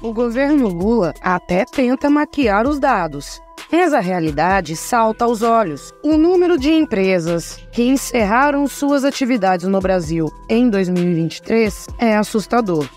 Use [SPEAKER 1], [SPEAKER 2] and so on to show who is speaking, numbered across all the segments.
[SPEAKER 1] O governo Lula até tenta maquiar os dados, mas a realidade salta aos olhos. O número de empresas que encerraram suas atividades no Brasil em 2023 é assustador.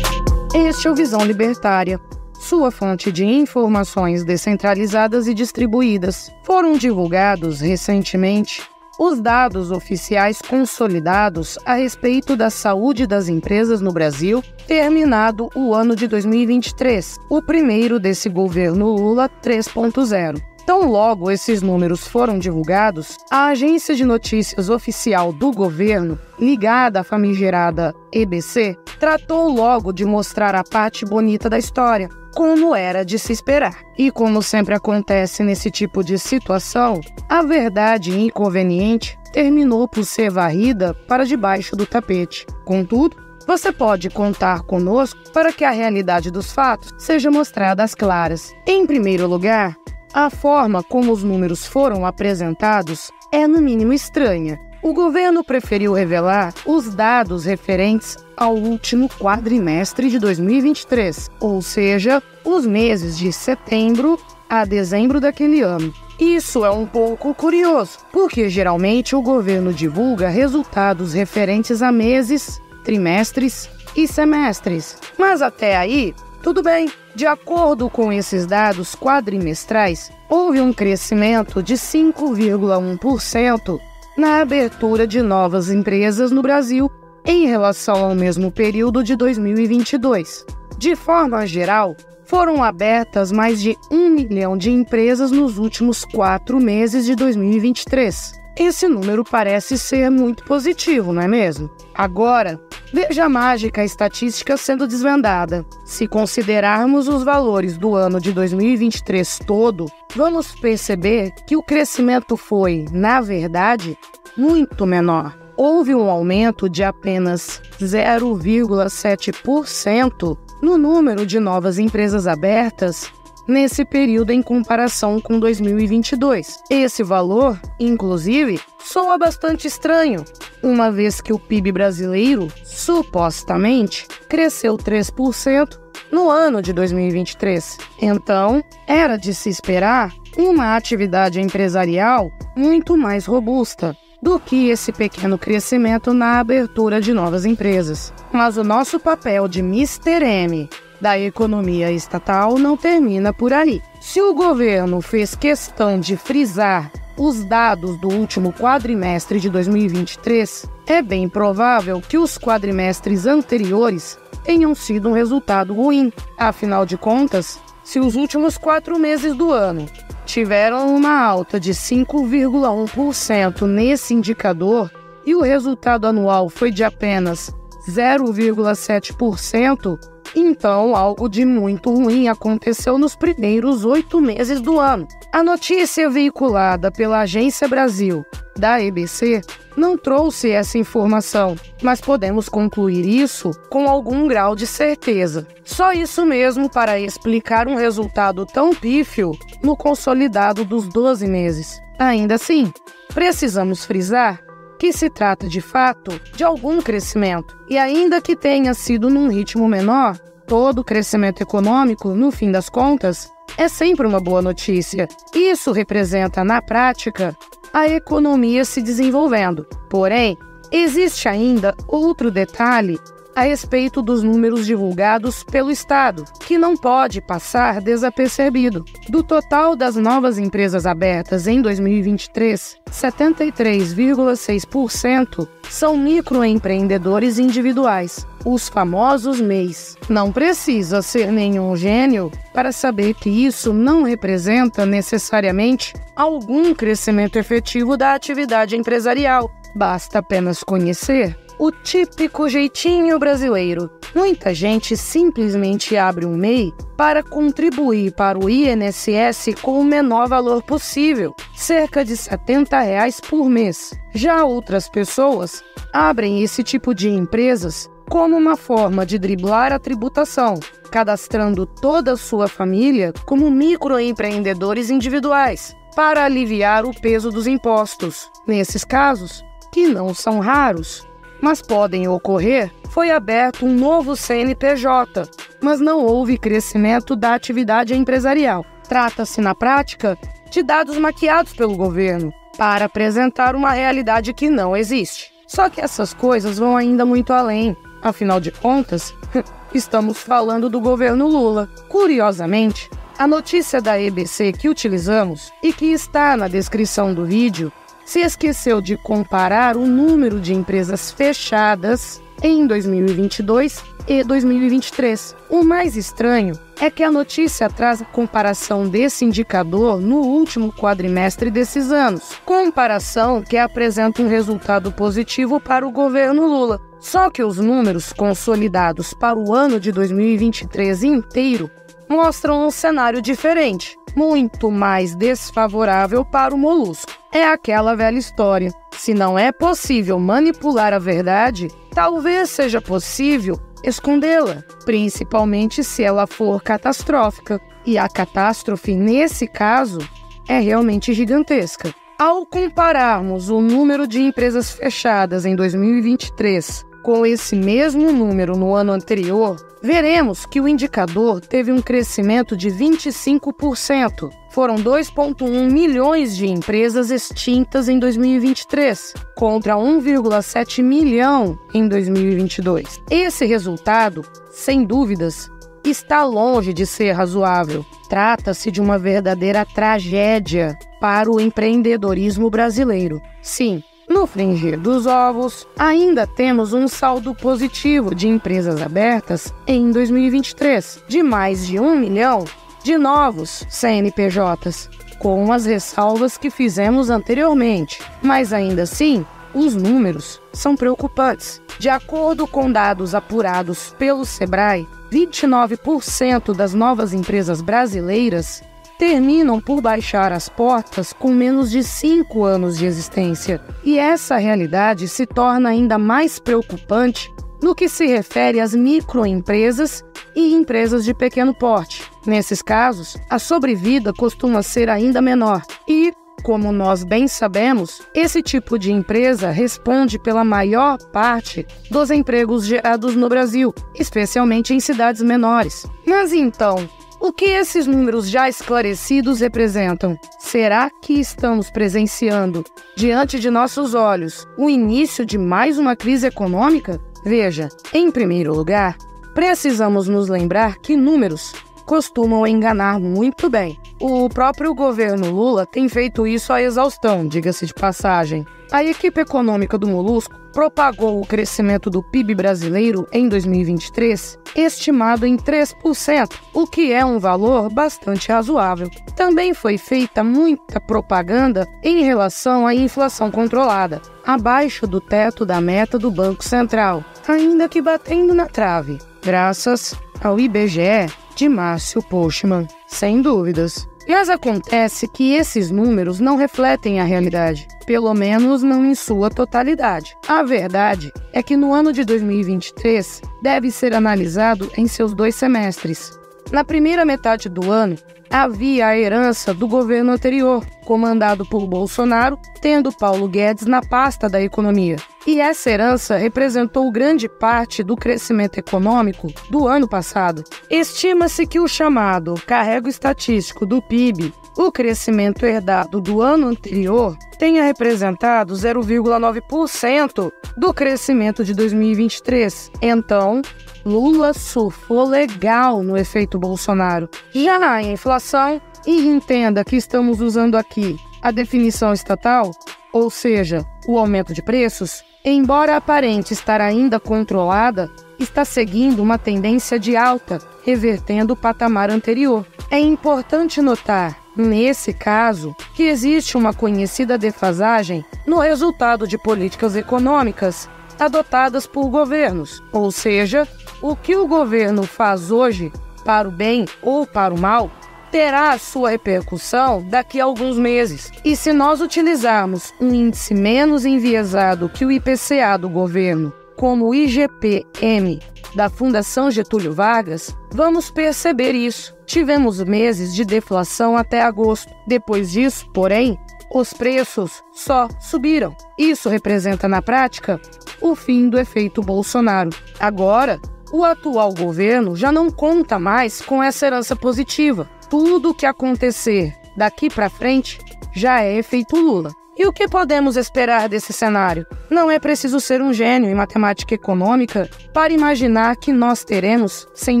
[SPEAKER 1] Este é o Visão Libertária, sua fonte de informações descentralizadas e distribuídas. Foram divulgados recentemente os dados oficiais consolidados a respeito da saúde das empresas no Brasil, terminado o ano de 2023, o primeiro desse governo Lula 3.0. Tão logo esses números foram divulgados, a agência de notícias oficial do governo, ligada à famigerada EBC, tratou logo de mostrar a parte bonita da história, como era de se esperar. E como sempre acontece nesse tipo de situação, a verdade inconveniente terminou por ser varrida para debaixo do tapete. Contudo, você pode contar conosco para que a realidade dos fatos seja mostrada às claras. Em primeiro lugar, a forma como os números foram apresentados é no mínimo estranha. O governo preferiu revelar os dados referentes ao último quadrimestre de 2023, ou seja, os meses de setembro a dezembro daquele ano. Isso é um pouco curioso, porque geralmente o governo divulga resultados referentes a meses, trimestres e semestres. Mas até aí, tudo bem, de acordo com esses dados quadrimestrais, houve um crescimento de 5,1% na abertura de novas empresas no Brasil em relação ao mesmo período de 2022. De forma geral, foram abertas mais de um milhão de empresas nos últimos quatro meses de 2023. Esse número parece ser muito positivo, não é mesmo? Agora, Veja a mágica estatística sendo desvendada. Se considerarmos os valores do ano de 2023 todo, vamos perceber que o crescimento foi, na verdade, muito menor. Houve um aumento de apenas 0,7% no número de novas empresas abertas nesse período em comparação com 2022. Esse valor, inclusive, soa bastante estranho, uma vez que o PIB brasileiro, supostamente, cresceu 3% no ano de 2023. Então, era de se esperar uma atividade empresarial muito mais robusta do que esse pequeno crescimento na abertura de novas empresas. Mas o nosso papel de Mr. M da economia estatal não termina por aí. Se o governo fez questão de frisar os dados do último quadrimestre de 2023, é bem provável que os quadrimestres anteriores tenham sido um resultado ruim. Afinal de contas, se os últimos quatro meses do ano tiveram uma alta de 5,1% nesse indicador e o resultado anual foi de apenas 0,7%, então, algo de muito ruim aconteceu nos primeiros oito meses do ano. A notícia veiculada pela Agência Brasil, da EBC, não trouxe essa informação, mas podemos concluir isso com algum grau de certeza. Só isso mesmo para explicar um resultado tão pífio no consolidado dos 12 meses. Ainda assim, precisamos frisar que se trata de fato de algum crescimento, e ainda que tenha sido num ritmo menor, todo crescimento econômico, no fim das contas, é sempre uma boa notícia. Isso representa, na prática, a economia se desenvolvendo. Porém, existe ainda outro detalhe a respeito dos números divulgados pelo Estado, que não pode passar desapercebido. Do total das novas empresas abertas em 2023, 73,6% são microempreendedores individuais, os famosos MEIs. Não precisa ser nenhum gênio para saber que isso não representa necessariamente algum crescimento efetivo da atividade empresarial. Basta apenas conhecer o típico jeitinho brasileiro. Muita gente simplesmente abre um MEI para contribuir para o INSS com o menor valor possível, cerca de 70 reais por mês. Já outras pessoas abrem esse tipo de empresas como uma forma de driblar a tributação, cadastrando toda a sua família como microempreendedores individuais, para aliviar o peso dos impostos. Nesses casos, que não são raros, mas podem ocorrer, foi aberto um novo CNPJ, mas não houve crescimento da atividade empresarial. Trata-se, na prática, de dados maquiados pelo governo para apresentar uma realidade que não existe. Só que essas coisas vão ainda muito além. Afinal de contas, estamos falando do governo Lula. Curiosamente, a notícia da EBC que utilizamos e que está na descrição do vídeo se esqueceu de comparar o número de empresas fechadas em 2022 e 2023. O mais estranho é que a notícia traz a comparação desse indicador no último quadrimestre desses anos, comparação que apresenta um resultado positivo para o governo Lula. Só que os números consolidados para o ano de 2023 inteiro mostram um cenário diferente, muito mais desfavorável para o molusco. É aquela velha história. Se não é possível manipular a verdade, talvez seja possível escondê-la, principalmente se ela for catastrófica. E a catástrofe, nesse caso, é realmente gigantesca. Ao compararmos o número de empresas fechadas em 2023 com esse mesmo número no ano anterior, veremos que o indicador teve um crescimento de 25%. Foram 2,1 milhões de empresas extintas em 2023, contra 1,7 milhão em 2022. Esse resultado, sem dúvidas, está longe de ser razoável. Trata-se de uma verdadeira tragédia para o empreendedorismo brasileiro. Sim, no fringir dos ovos, ainda temos um saldo positivo de empresas abertas em 2023, de mais de um milhão de novos CNPJs, com as ressalvas que fizemos anteriormente. Mas ainda assim, os números são preocupantes. De acordo com dados apurados pelo Sebrae, 29% das novas empresas brasileiras terminam por baixar as portas com menos de cinco anos de existência. E essa realidade se torna ainda mais preocupante no que se refere às microempresas e empresas de pequeno porte. Nesses casos, a sobrevida costuma ser ainda menor e, como nós bem sabemos, esse tipo de empresa responde pela maior parte dos empregos gerados no Brasil, especialmente em cidades menores. Mas então, o que esses números já esclarecidos representam? Será que estamos presenciando, diante de nossos olhos, o início de mais uma crise econômica? Veja, em primeiro lugar, precisamos nos lembrar que números costumam enganar muito bem. O próprio governo Lula tem feito isso à exaustão, diga-se de passagem. A equipe econômica do Molusco propagou o crescimento do PIB brasileiro em 2023, estimado em 3%, o que é um valor bastante razoável. Também foi feita muita propaganda em relação à inflação controlada, abaixo do teto da meta do Banco Central, ainda que batendo na trave, graças ao IBGE de Márcio Postman, sem dúvidas. Mas acontece que esses números não refletem a realidade, pelo menos não em sua totalidade. A verdade é que no ano de 2023 deve ser analisado em seus dois semestres. Na primeira metade do ano, havia a herança do governo anterior, comandado por Bolsonaro, tendo Paulo Guedes na pasta da economia. E essa herança representou grande parte do crescimento econômico do ano passado. Estima-se que o chamado carrego estatístico do PIB, o crescimento herdado do ano anterior, tenha representado 0,9% do crescimento de 2023. Então, Lula surfou legal no efeito Bolsonaro. Já na inflação, e entenda que estamos usando aqui a definição estatal, ou seja, o aumento de preços, embora aparente estar ainda controlada, está seguindo uma tendência de alta, revertendo o patamar anterior. É importante notar, nesse caso, que existe uma conhecida defasagem no resultado de políticas econômicas adotadas por governos, ou seja, o que o governo faz hoje, para o bem ou para o mal, terá sua repercussão daqui a alguns meses. E se nós utilizarmos um índice menos enviesado que o IPCA do governo, como o IGPM da Fundação Getúlio Vargas, vamos perceber isso. Tivemos meses de deflação até agosto. Depois disso, porém, os preços só subiram. Isso representa, na prática, o fim do efeito Bolsonaro. Agora, o atual governo já não conta mais com essa herança positiva. Tudo o que acontecer daqui para frente já é efeito Lula. E o que podemos esperar desse cenário? Não é preciso ser um gênio em matemática econômica para imaginar que nós teremos, sem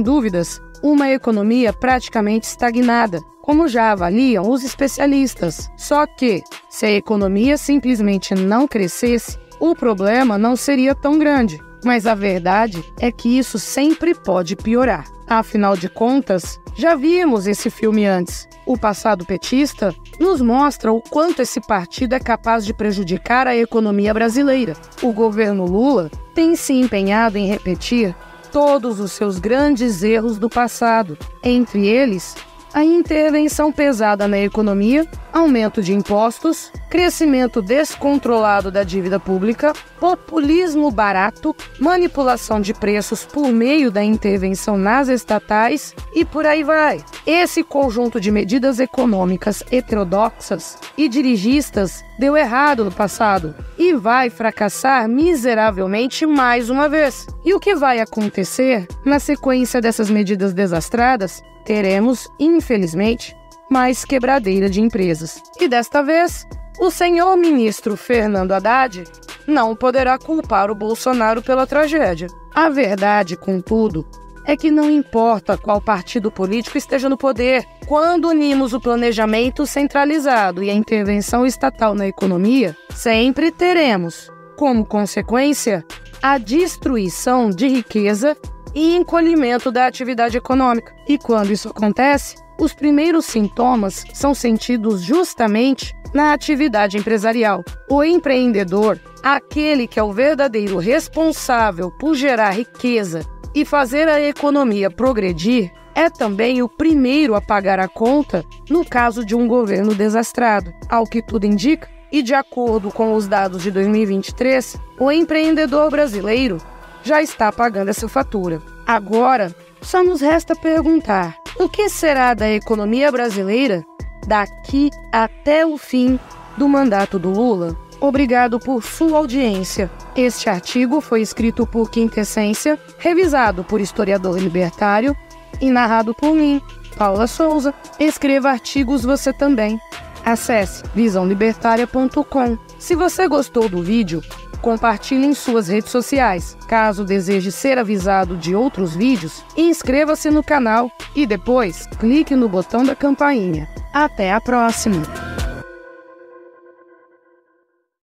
[SPEAKER 1] dúvidas, uma economia praticamente estagnada, como já avaliam os especialistas. Só que, se a economia simplesmente não crescesse, o problema não seria tão grande. Mas a verdade é que isso sempre pode piorar. Afinal de contas, já vimos esse filme antes. O passado petista nos mostra o quanto esse partido é capaz de prejudicar a economia brasileira. O governo Lula tem se empenhado em repetir todos os seus grandes erros do passado, entre eles a intervenção pesada na economia, aumento de impostos, crescimento descontrolado da dívida pública, populismo barato, manipulação de preços por meio da intervenção nas estatais e por aí vai. Esse conjunto de medidas econômicas heterodoxas e dirigistas deu errado no passado e vai fracassar miseravelmente mais uma vez. E o que vai acontecer na sequência dessas medidas desastradas teremos, infelizmente, mais quebradeira de empresas. E desta vez, o senhor ministro Fernando Haddad não poderá culpar o Bolsonaro pela tragédia. A verdade, contudo, é que não importa qual partido político esteja no poder, quando unimos o planejamento centralizado e a intervenção estatal na economia, sempre teremos, como consequência, a destruição de riqueza e encolhimento da atividade econômica. E quando isso acontece, os primeiros sintomas são sentidos justamente na atividade empresarial. O empreendedor, aquele que é o verdadeiro responsável por gerar riqueza e fazer a economia progredir, é também o primeiro a pagar a conta no caso de um governo desastrado. Ao que tudo indica, e de acordo com os dados de 2023, o empreendedor brasileiro já está pagando essa fatura. Agora, só nos resta perguntar: o que será da economia brasileira daqui até o fim do mandato do Lula? Obrigado por sua audiência. Este artigo foi escrito por Quintessência, revisado por historiador libertário e narrado por mim, Paula Souza. Escreva artigos você também. Acesse visãolibertaria.com. Se você gostou do vídeo, compartilhe em suas redes sociais. Caso deseje ser avisado de outros vídeos, inscreva-se no canal e depois clique no botão da campainha. Até a próxima!